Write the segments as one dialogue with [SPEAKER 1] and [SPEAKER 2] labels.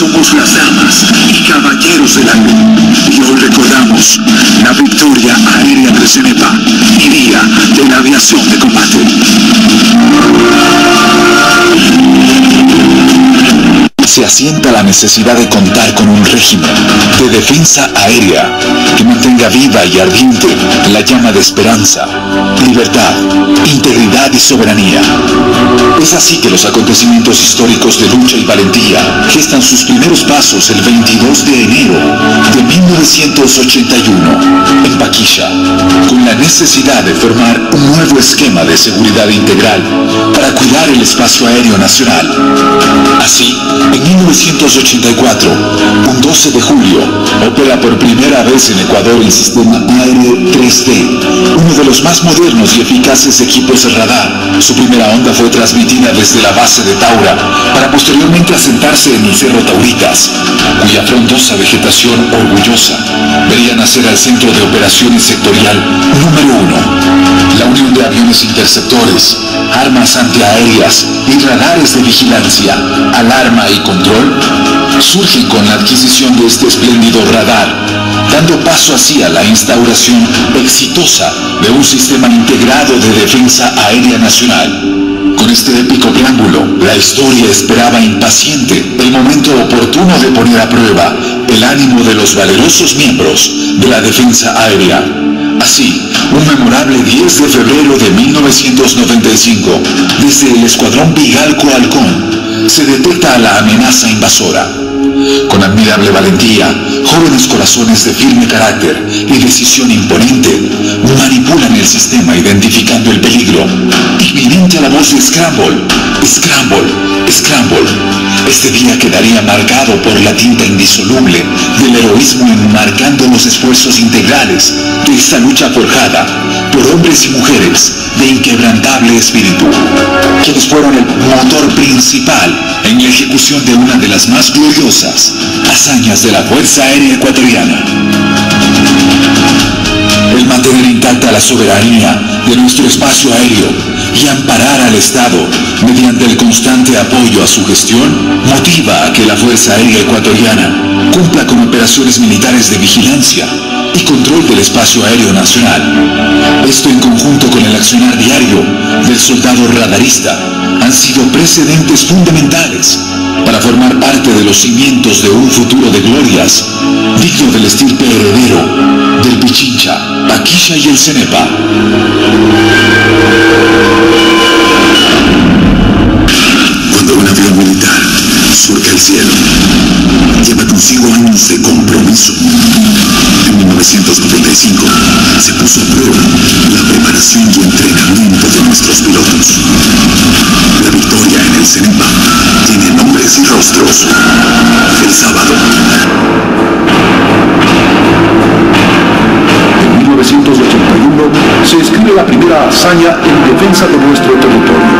[SPEAKER 1] Somos las damas y caballeros del aire y hoy recordamos la victoria aérea del CENEPA y Día de la Aviación de Combate.
[SPEAKER 2] Se asienta la necesidad de contar con un régimen de defensa aérea que mantenga viva y ardiente la llama de esperanza, libertad, integridad y soberanía. Es así que los acontecimientos históricos de lucha y valentía gestan sus primeros pasos el 22 de enero de 1981 en Paquilla, con la necesidad de formar un nuevo esquema de seguridad integral para cuidar el espacio aéreo nacional. Así, en 1984, un 12 de julio, opera por primera vez en Ecuador el sistema aéreo 3D, uno de los más modernos y eficaces equipos de radar. Su primera onda fue transmitida desde la base de Taura, para posteriormente asentarse en el Cerro Tauritas, cuya frondosa vegetación orgullosa vería nacer al Centro de Operaciones Sectorial número 1. La unión de aviones interceptores, armas antiaéreas y radares de vigilancia, alarma y control surgen con la adquisición de este espléndido radar, dando paso así a la instauración exitosa de un sistema integrado de defensa aérea nacional. Con este épico preámbulo, la historia esperaba impaciente el momento oportuno de poner a prueba el ánimo de los valerosos miembros de la defensa aérea. Así, un memorable 10 de febrero de 1995, desde el escuadrón Vigalco Halcón, se detecta a la amenaza invasora. Con admirable valentía, jóvenes corazones de firme carácter y decisión imponente manipulan el sistema identificando el peligro. Inminente a la voz de Scramble, Scramble, Scramble. Este día quedaría marcado por la tinta indisoluble del heroísmo enmarcando los esfuerzos integrales de esta lucha forjada por hombres y mujeres de inquebrantable espíritu, quienes fueron el motor principal en la ejecución de una de las más gloriosas hazañas de la Fuerza Aérea Ecuatoriana. El mantener intacta la soberanía de nuestro espacio aéreo y amparar al Estado mediante el constante apoyo a su gestión motiva a que la Fuerza Aérea Ecuatoriana cumpla con operaciones militares de vigilancia y control del espacio aéreo nacional. Esto en conjunto con el accionar diario del soldado radarista han sido precedentes fundamentales para formar parte de los cimientos de un futuro de glorias digno del estirpe heredero del Pichincha, Paquilla y el Cenepa.
[SPEAKER 1] Cuando un avión militar surca el cielo, lleva consigo años de compromiso. En 1995 se puso a prueba la preparación y entrenamiento de nuestros pilotos. La victoria en el CENEPA tiene nombres y rostros. El sábado.
[SPEAKER 3] En 1981 se escribe la primera hazaña en defensa de nuestro territorio,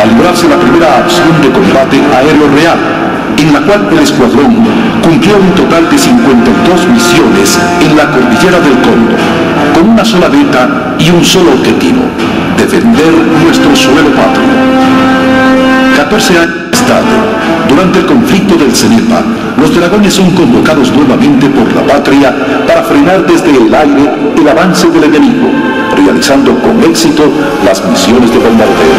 [SPEAKER 3] al librarse la primera acción de combate aéreo real, en la cual el escuadrón cumplió un total de 52 misiones en la cordillera del Cóndor, con una sola meta y un solo objetivo, defender nuestro suelo patrio. 14 años tarde, durante el conflicto del CENEPA, los dragones son convocados nuevamente por la patria para frenar desde el aire el avance del enemigo, realizando con éxito las misiones de bombardeo.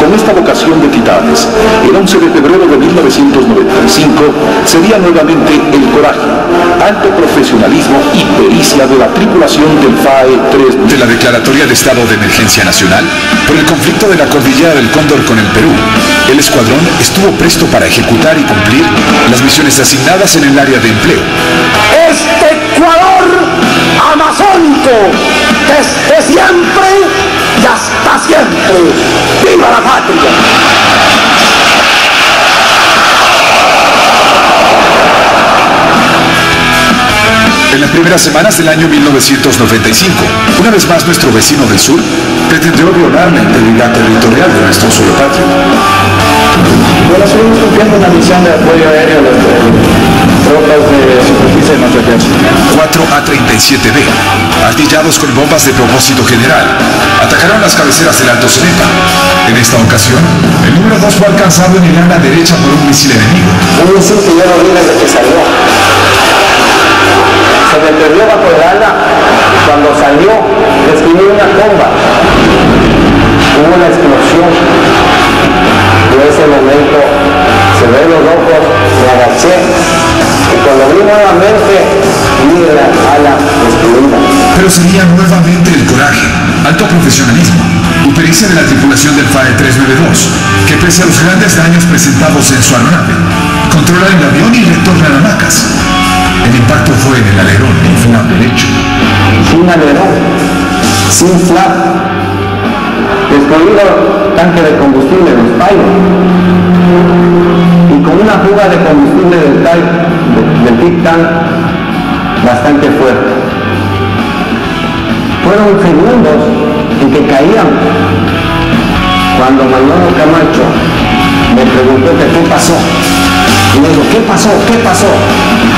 [SPEAKER 3] Con esta vocación de titanes, el 11 de febrero de 1995 sería nuevamente el coraje, alto profesionalismo y pericia de la tripulación del FAE 3
[SPEAKER 2] de la Declaratoria de Estado de Emergencia Nacional por el conflicto de la cordillera del Cóndor con el Perú. El escuadrón estuvo presto para ejecutar y cumplir las misiones asignadas en el área de empleo.
[SPEAKER 4] este Ecuador amazónico, desde siempre y hasta siempre. ¡Viva la patria!
[SPEAKER 2] En las primeras semanas del año 1995, una vez más nuestro vecino del sur pretendió violar la integridad territorial de nuestro suelo patrio.
[SPEAKER 5] Bueno, seguimos cumpliendo una misión de apoyo aéreo a las tropas de superficie de nuestro ejército.
[SPEAKER 2] 4 A-37B, artillados con bombas de propósito general, atacaron las cabeceras del Alto Cenepa. En esta ocasión, el número 2 fue alcanzado en el ala derecha por un misil enemigo.
[SPEAKER 4] Un misil que yo no vi desde que salió. Se me perdió bajo el ala. Cuando salió, escribí una comba. Hubo una explosión. Y en ese momento ven los ojos, me agaché. Y cuando vi nuevamente, vi la ala destruida.
[SPEAKER 2] Pero sería nuevamente el coraje, alto profesionalismo y pericia de la tripulación del FAE 392, que pese a los grandes daños presentados en su aeronave, controlan el avión y retornan a Macas. El impacto fue en el alerón inflable derecho.
[SPEAKER 4] Sin alerón, sin flap, destruido tanque de combustible los Pyro. Y con una fuga de combustible del, type, del bastante fuerte. Fueron segundos en que caían cuando Manolo Camacho me preguntó que qué pasó. Y me dijo, ¿qué pasó? ¿Qué pasó?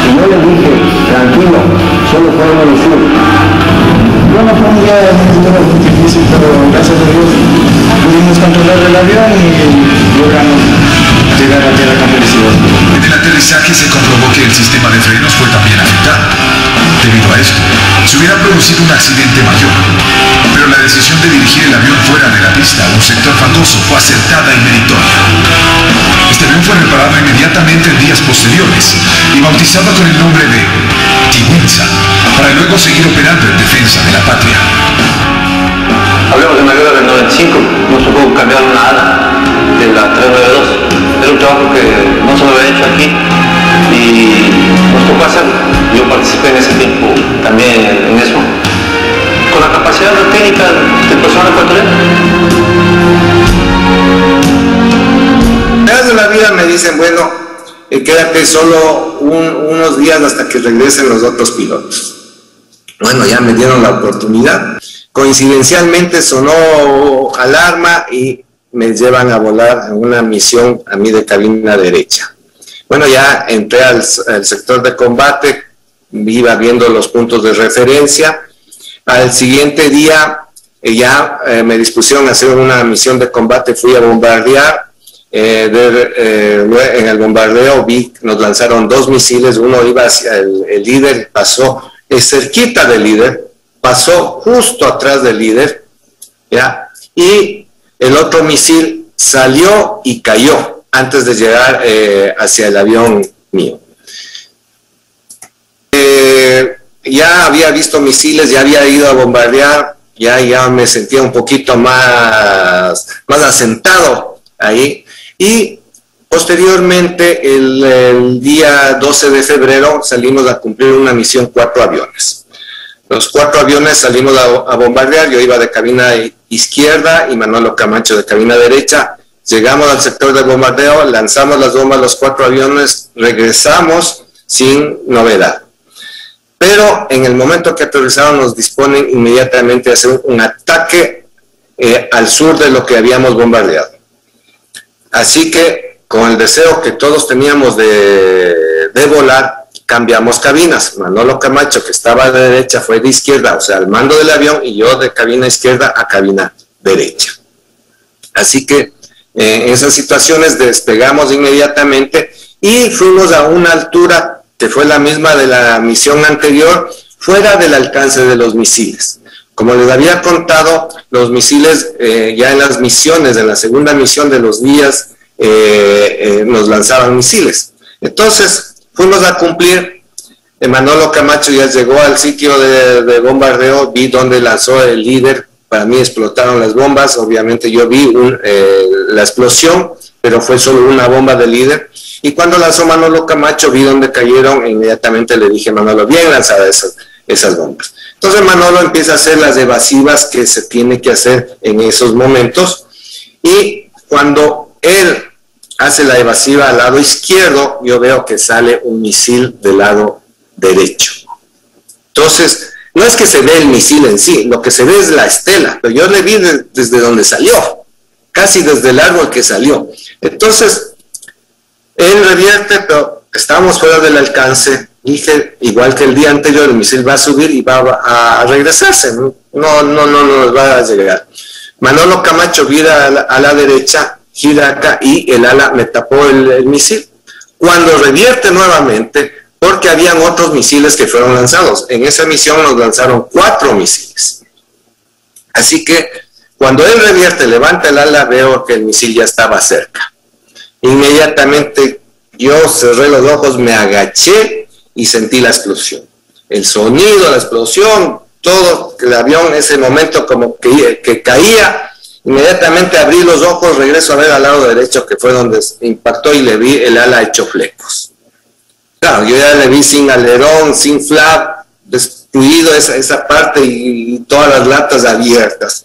[SPEAKER 4] Y yo le dije, tranquilo, solo fue un misil.
[SPEAKER 5] Bueno, fue un día muy difícil, pero gracias a Dios pudimos controlar el avión y logramos llegar a tierra con felicidad.
[SPEAKER 2] En el aterrizaje se comprobó que el sistema de frenos fue también afectado. Debido a esto, se hubiera producido un accidente mayor. Pero la decisión de dirigir el avión fuera de la pista a un sector fangoso fue acertada y meritoria. Este avión fue reparado inmediatamente en días posteriores y bautizado con el nombre de Tiwinsa, para luego seguir operando en defensa de la patria.
[SPEAKER 6] Hablemos de mayor del 95, no se pudo cambiar una ala de la 392. Un trabajo que no se lo había hecho aquí y nos tocó hacerlo. Yo participé en ese tiempo también en eso. Con la capacidad técnica del personal ecuatoriano.
[SPEAKER 7] de la vida me dicen, bueno, eh, quédate solo un- unos días hasta que regresen los otros pilotos. Bueno, ya me dieron la oportunidad. Coincidencialmente sonó alarma y me llevan a volar a una misión a mí de cabina derecha. Bueno, ya entré al, sector de combate, iba viendo los puntos de referencia. Al siguiente día eh, ya eh, me dispusieron a hacer una misión de combate, fui a bombardear. eh, en el bombardeo vi, nos lanzaron dos misiles, uno iba hacia el, el líder, pasó cerquita del líder, pasó justo atrás del líder, ¿ya? Y el otro misil salió y cayó antes de llegar eh, hacia el avión mío. Eh, ya había visto misiles, ya había ido a bombardear, ya, ya me sentía un poquito más, más asentado ahí. Y posteriormente, el, el día 12 de febrero, salimos a cumplir una misión cuatro aviones. Los cuatro aviones salimos a, bombardear, yo iba de cabina izquierda y Manolo Camacho de cabina derecha. Llegamos al sector de bombardeo, lanzamos las bombas a los cuatro aviones, regresamos sin novedad. Pero en el momento que aterrizaron nos disponen inmediatamente a hacer un ataque eh, al sur de lo que habíamos bombardeado. Así que con el deseo que todos teníamos de volar, cambiamos cabinas. Manolo Camacho, que estaba de derecha, fue de izquierda, o sea, al mando del avión, y yo de cabina izquierda a cabina derecha. Así que eh, en esas situaciones despegamos inmediatamente y fuimos a una altura que fue la misma de la misión anterior, fuera del alcance de los misiles. Como les había contado, los misiles eh, ya en las misiones, en la segunda misión de los días, eh, eh, nos lanzaban misiles. Entonces, fuimos a cumplir. Manolo Camacho ya llegó al sitio de, de bombardeo, vi dónde lanzó el líder. Para mí explotaron las bombas. Obviamente yo vi eh, la explosión, pero fue solo una bomba del líder. Y cuando lanzó Manolo Camacho, vi dónde cayeron. E inmediatamente le dije, Manolo, bien lanzadas esas, esas bombas. Entonces Manolo empieza a hacer las evasivas que se tiene que hacer en esos momentos. Y cuando él hace la evasiva al lado izquierdo, yo veo que sale un misil del lado derecho. Entonces, no es que se ve el misil en sí, lo que se ve es la estela, pero yo le vi de- desde donde salió. casi desde el árbol que salió. Entonces, él revierte, pero estamos fuera del alcance. Dije, igual que el día anterior, el misil va a subir y va a, regresarse. No, no, no, no nos va a llegar. Manolo Camacho vira a la, derecha, acá y el ala me tapó el, misil. Cuando revierte nuevamente, porque habían otros misiles que fueron lanzados. En esa misión nos lanzaron cuatro misiles. Así que cuando él revierte, levanta el ala, veo que el misil ya estaba cerca. Inmediatamente yo cerré los ojos, me agaché y sentí la explosión. El sonido, la explosión, todo el avión en ese momento como que, que caía. Inmediatamente abrí los ojos, regreso a ver al lado derecho que fue donde impactó y le vi el ala hecho flecos. Claro, yo ya le vi sin alerón, sin flap, destruido esa, esa parte y todas las latas abiertas.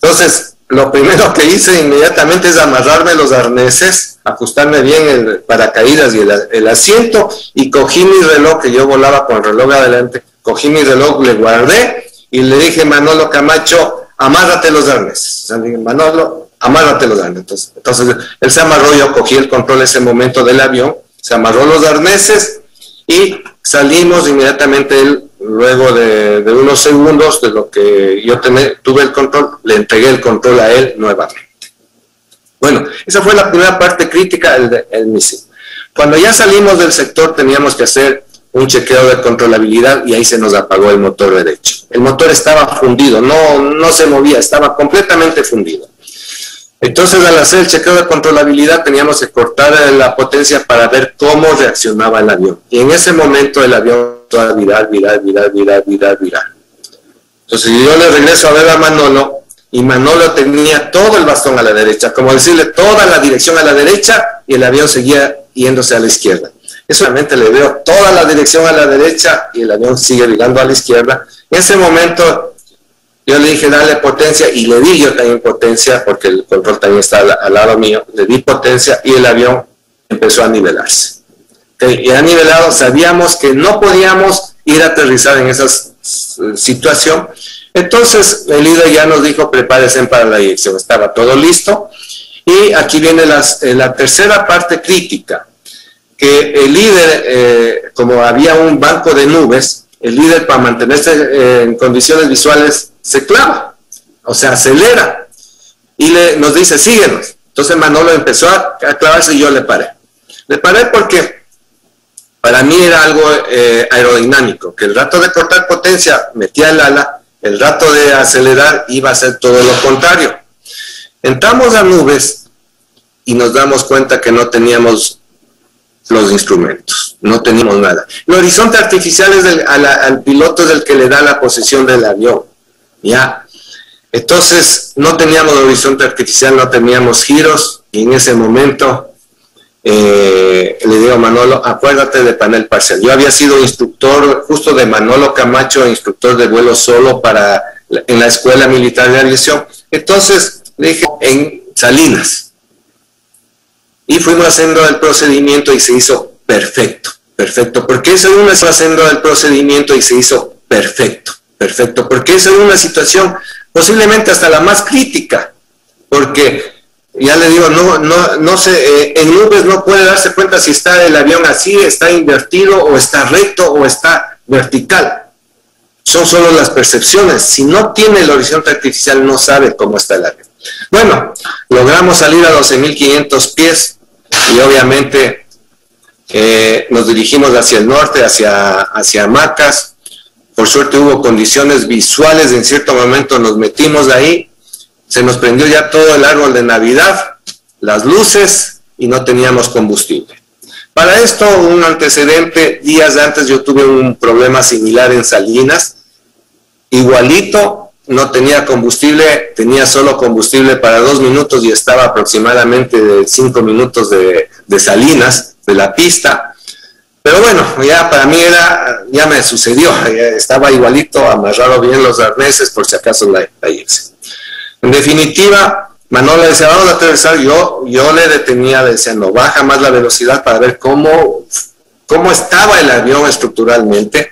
[SPEAKER 7] Entonces, lo primero que hice inmediatamente es amarrarme los arneses, ajustarme bien el paracaídas y el, asiento y cogí mi reloj, que yo volaba con el reloj adelante, cogí mi reloj, le guardé y le dije, Manolo Camacho, amárrate los arneses. O sea, Manolo, amárrate los arneses. Entonces, él se amarró, yo cogí el control ese momento del avión, se amarró los arneses y salimos inmediatamente él luego de, unos segundos de lo que yo tuve el control, le entregué el control a él nuevamente. Bueno, esa fue la primera parte crítica del misil. Cuando ya salimos del sector teníamos que hacer un chequeo de controlabilidad y ahí se nos apagó el motor derecho. El motor estaba fundido, no, no se movía, estaba completamente fundido. Entonces, al hacer el chequeo de controlabilidad, teníamos que cortar la potencia para ver cómo reaccionaba el avión. Y en ese momento el avión viral, viral, viral, viral, viral, viral. Entonces yo le regreso a ver a Manolo y Manolo tenía todo el bastón a la derecha, como decirle toda la dirección a la derecha y el avión seguía yéndose a la izquierda. Eso realmente le veo toda la dirección a la derecha y el avión sigue virando a la izquierda. En ese momento yo le dije, dale potencia, y le di yo también potencia, porque el control también está al, lado mío, le di potencia y el avión empezó a nivelarse. Y ha nivelado, sabíamos que no podíamos ir a aterrizar en esa situación. Entonces el líder ya nos dijo, prepárense para la dirección, estaba todo listo. Y aquí viene eh, la tercera parte crítica, que el líder, eh, como había un banco de nubes, el líder para mantenerse eh, en condiciones visuales se clava, o sea, acelera y le, nos dice, síguenos. Entonces Manolo empezó a, clavarse y yo le paré. Le paré porque para mí era algo eh, aerodinámico, que el rato de cortar potencia metía el ala, el rato de acelerar iba a ser todo lo contrario. Entramos a nubes y nos damos cuenta que no teníamos los instrumentos, no teníamos nada. El horizonte artificial es al piloto es el que le da la posesión del avión. ¿ya? Entonces, no teníamos horizonte artificial, no teníamos giros, y en ese momento eh, le digo a Manolo, acuérdate de panel parcial. Yo había sido instructor justo de Manolo Camacho, instructor de vuelo solo para en la Escuela Militar de Aviación. Entonces, le dije, en Salinas. Y fuimos haciendo el procedimiento y se hizo perfecto, perfecto. Porque eso una haciendo el procedimiento y se hizo perfecto. Perfecto, porque esa es una situación posiblemente hasta la más crítica, porque ya le digo, no, no, no sé, eh, en nubes no puede darse cuenta si está el avión así, está invertido o está recto o está vertical. Son solo las percepciones. Si no tiene el horizonte artificial, no sabe cómo está el avión. Bueno, logramos salir a 12.500 pies y obviamente eh, nos dirigimos hacia el norte, hacia, hacia Macas por suerte hubo condiciones visuales, en cierto momento nos metimos ahí, se nos prendió ya todo el árbol de Navidad, las luces y no teníamos combustible. Para esto, un antecedente, días antes yo tuve un problema similar en Salinas, igualito, no tenía combustible, tenía solo combustible para dos minutos y estaba aproximadamente de cinco minutos de, Salinas, de la pista. Pero bueno, ya para mí era, ya me sucedió, estaba igualito, amarrado bien los arneses por si acaso la, la irse. En definitiva, Manolo decía, vamos a aterrizar, yo, yo le detenía, decía, no, baja más la velocidad para ver cómo, cómo estaba el avión estructuralmente.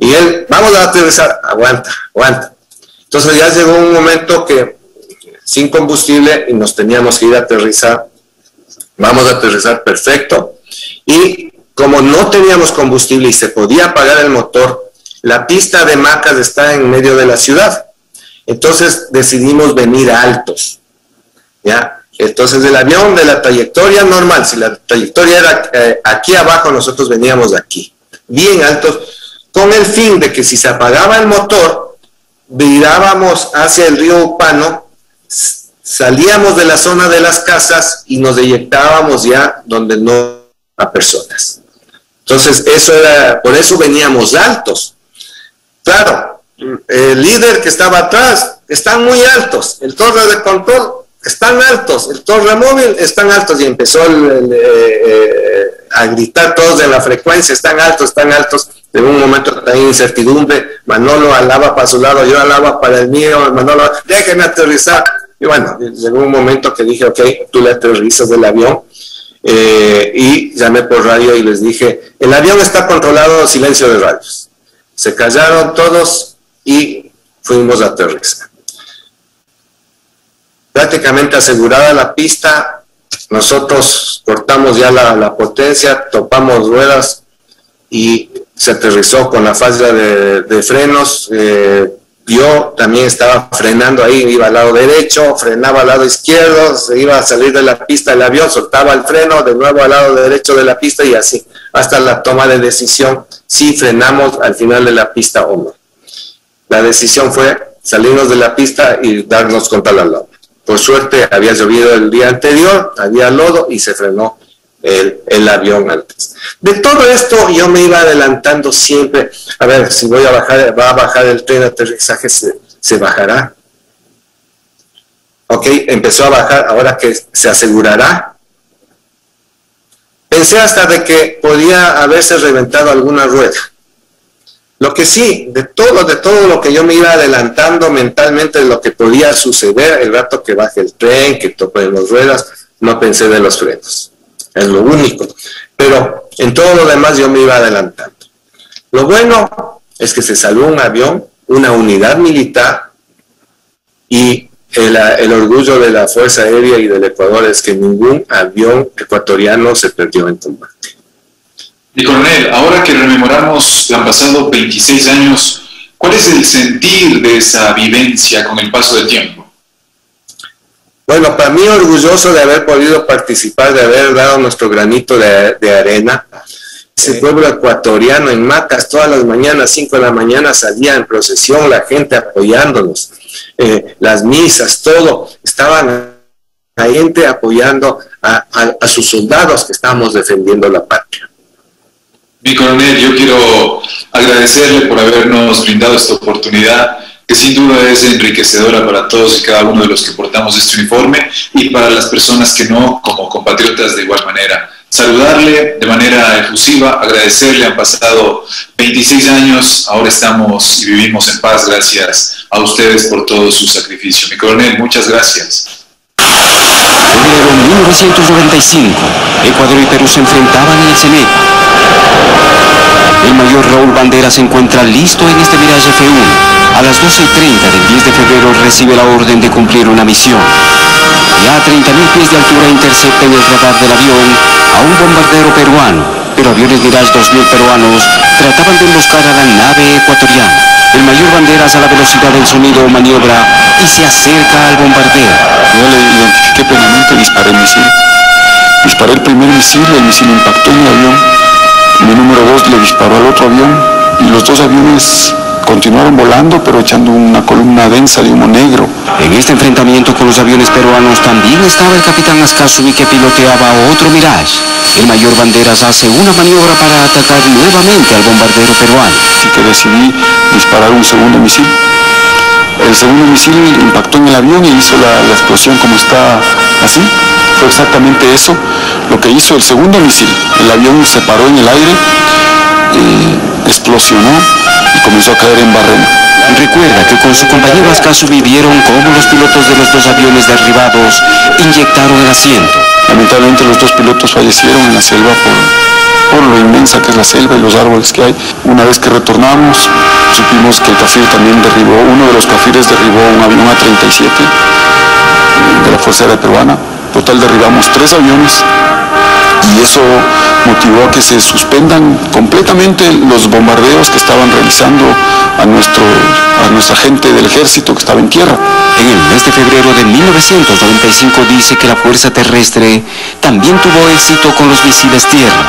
[SPEAKER 7] Y él, vamos a aterrizar, aguanta, aguanta. Entonces ya llegó un momento que sin combustible y nos teníamos que ir a aterrizar. Vamos a aterrizar perfecto. Y como no teníamos combustible y se podía apagar el motor, la pista de Macas está en medio de la ciudad. Entonces decidimos venir altos. ¿ya? Entonces el avión de la trayectoria normal, si la trayectoria era eh, aquí abajo, nosotros veníamos de aquí, bien altos, con el fin de que si se apagaba el motor, virábamos hacia el río Upano, salíamos de la zona de las casas y nos eyectábamos ya donde no a personas. Entonces, eso era, por eso veníamos altos. Claro, el líder que estaba atrás están muy altos, el torre de control están altos, el torre móvil están altos y empezó eh, eh, a gritar todos de la frecuencia, están altos, están altos. En un momento también incertidumbre, Manolo alaba para su lado, yo alaba para el mío, Manolo, déjenme aterrizar. Y bueno, llegó un momento que dije, ok, tú le aterrizas del avión. Eh, y llamé por radio y les dije, el avión está controlado, silencio de radios. Se callaron todos y fuimos a aterrizar prácticamente asegurada la pista, nosotros cortamos ya la, potencia, topamos ruedas y se aterrizó con la falla de, frenos. Eh, yo también estaba frenando ahí, iba al lado derecho, frenaba al lado izquierdo, se iba a salir de la pista el avión, soltaba el freno, de nuevo al lado derecho de la pista y así, hasta la toma de decisión, si frenamos al final de la pista o no. La decisión fue salirnos de la pista y darnos contra la loma. Por suerte había llovido el día anterior, había lodo y se frenó el, avión antes. De todo esto yo me iba adelantando siempre, a ver, si voy a bajar, va a bajar el tren de aterrizaje, se, bajará. Ok, empezó a bajar, ahora que se asegurará. Pensé hasta de que podía haberse reventado alguna rueda. Lo que sí, de todo, de todo lo que yo me iba adelantando mentalmente lo que podía suceder el rato que baje el tren, que tope las ruedas, no pensé de los frenos. Es lo único. Pero en todo lo demás yo me iba adelantando. Lo bueno es que se salvó un avión, una unidad militar y el, el, orgullo de la Fuerza Aérea y del Ecuador es que ningún avión ecuatoriano se perdió en combate.
[SPEAKER 2] Y coronel, ahora que rememoramos, han pasado 26 años, ¿cuál es el sentir de esa vivencia con el paso del tiempo?
[SPEAKER 7] Bueno, para mí orgulloso de haber podido participar, de haber dado nuestro granito de, arena. Ese pueblo ecuatoriano en Macas, todas las mañanas, 5 de la mañana, salía en procesión la gente apoyándonos. Eh, las misas, todo, estaban la gente apoyando a, a sus soldados que estamos defendiendo la patria.
[SPEAKER 2] Mi coronel, yo quiero agradecerle por habernos brindado esta oportunidad que sin duda es enriquecedora para todos y cada uno de los que portamos este uniforme y para las personas que no, como compatriotas de igual manera. Saludarle de manera efusiva, agradecerle, han pasado 26 años, ahora estamos y vivimos en paz gracias a ustedes por todo su sacrificio. Mi coronel, muchas gracias.
[SPEAKER 8] Febrero 1995, Ecuador y Perú se enfrentaban en el CENEP. El mayor Raúl Bandera se encuentra listo en este Mirage F1. A las 12.30 del 10 de febrero recibe la orden de cumplir una misión. Ya a 30.000 pies de altura intercepta el radar del avión a un bombardero peruano, pero aviones Mirage 2000 peruanos trataban de emboscar a la nave ecuatoriana. El mayor Banderas a la velocidad del sonido maniobra y se acerca al bombardero.
[SPEAKER 9] Yo le identifiqué plenamente, disparé el misil. Disparé el primer misil, el misil impactó en el avión mi número dos le disparó al otro avión y los dos aviones continuaron volando pero echando una columna densa de humo negro.
[SPEAKER 8] En este enfrentamiento con los aviones peruanos también estaba el capitán Ascasubi que piloteaba otro Mirage. El mayor Banderas hace una maniobra para atacar nuevamente al bombardero peruano.
[SPEAKER 9] Así que decidí disparar un segundo misil. El segundo misil impactó en el avión y hizo la, la explosión como está así. Fue exactamente eso lo que hizo el segundo misil. El avión se paró en el aire, explosionó y comenzó a caer en Barreno.
[SPEAKER 8] Recuerda que con su compañero Ascaso vivieron cómo los pilotos de los dos aviones derribados inyectaron el asiento.
[SPEAKER 9] Lamentablemente los dos pilotos fallecieron en la selva por, por lo inmensa que es la selva y los árboles que hay. Una vez que retornamos, supimos que el Cafir también derribó, uno de los Cafires derribó un avión A-37 Fuerza Aérea Peruana. Total derribamos tres aviones y eso motivó a que se suspendan completamente los bombardeos que estaban realizando a, nuestro, a nuestra gente del ejército que estaba en tierra.
[SPEAKER 8] En el mes de febrero de 1995 dice que la Fuerza Terrestre también tuvo éxito con los misiles tierra.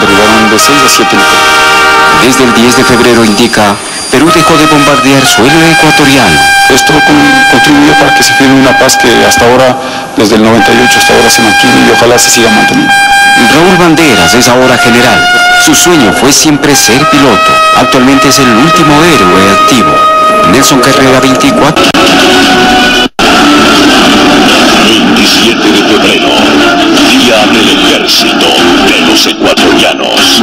[SPEAKER 9] Derribaron de 6 a 7
[SPEAKER 8] Desde el 10 de febrero indica, Perú dejó de bombardear suelo ecuatoriano.
[SPEAKER 9] Esto contribuyó para que se firme una paz que hasta ahora, desde el 98 hasta ahora se mantiene y ojalá se siga manteniendo.
[SPEAKER 8] Raúl Banderas es ahora general. Su sueño fue siempre ser piloto. Actualmente es el último héroe activo. Nelson Carrera 24.
[SPEAKER 10] 27 de febrero, día del ejército de los ecuatorianos.